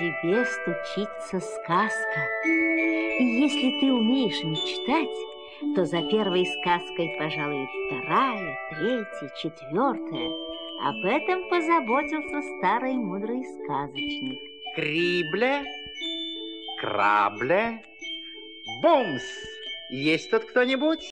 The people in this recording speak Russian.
тебе стучится сказка. И если ты умеешь мечтать, то за первой сказкой пожалуй вторая, третья, четвертая. Об этом позаботился старый мудрый сказочник. Крибле, крабле, бумс. Есть тут кто-нибудь?